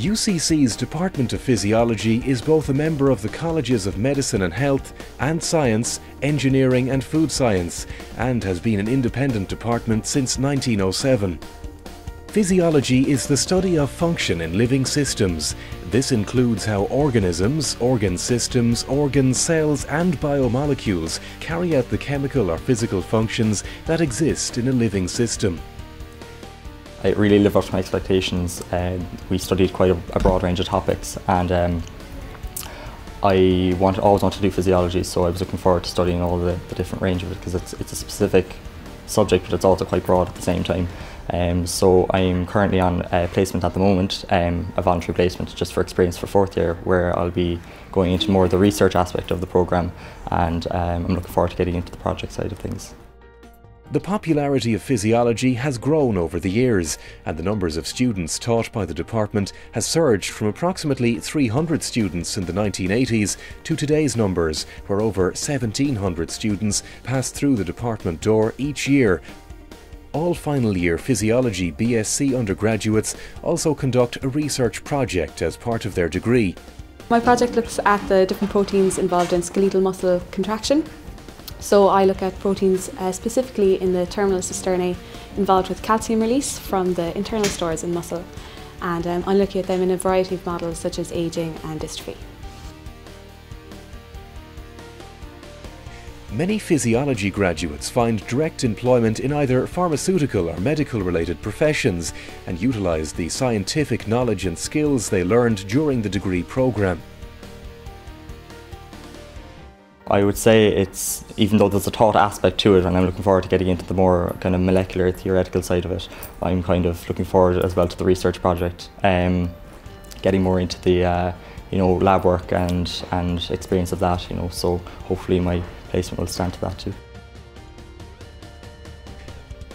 UCC's Department of Physiology is both a member of the Colleges of Medicine and Health and Science, Engineering and Food Science, and has been an independent department since 1907. Physiology is the study of function in living systems. This includes how organisms, organ systems, organ cells and biomolecules carry out the chemical or physical functions that exist in a living system. It really lived up to my expectations. Uh, we studied quite a, a, broad range of topics and um, I wanted, always wanted to do physiology so I was looking forward to studying all the, the different range of it because it's, it's a specific subject but it's also quite broad at the same time. Um, so I'm currently on a placement at the moment, um, a voluntary placement just for experience for fourth year where I'll be going into more of the research aspect of the programme and um, I'm looking forward to getting into the project side of things. The popularity of physiology has grown over the years, and the numbers of students taught by the department has surged from approximately 300 students in the 1980s to today's numbers, where over 1,700 students pass through the department door each year. All final year physiology BSc undergraduates also conduct a research project as part of their degree. My project looks at the different proteins involved in skeletal muscle contraction so I look at proteins uh, specifically in the terminal cisternae involved with calcium release from the internal stores in muscle and um, I'm looking at them in a variety of models such as ageing and dystrophy. Many physiology graduates find direct employment in either pharmaceutical or medical related professions and utilise the scientific knowledge and skills they learned during the degree programme. I would say it's, even though there's a taught aspect to it, and I'm looking forward to getting into the more kind of molecular theoretical side of it, I'm kind of looking forward as well to the research project, um, getting more into the, uh, you know, lab work and, and experience of that, you know, so hopefully my placement will stand to that too.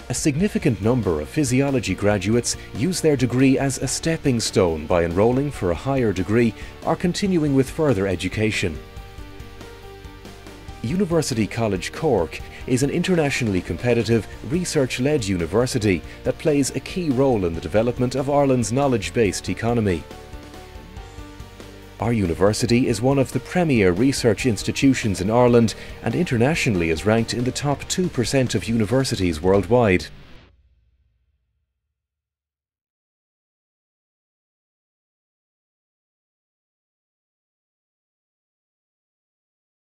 A significant number of physiology graduates use their degree as a stepping stone by enrolling for a higher degree or continuing with further education. University College Cork is an internationally competitive, research-led university that plays a key role in the development of Ireland's knowledge-based economy. Our university is one of the premier research institutions in Ireland and internationally is ranked in the top 2% of universities worldwide.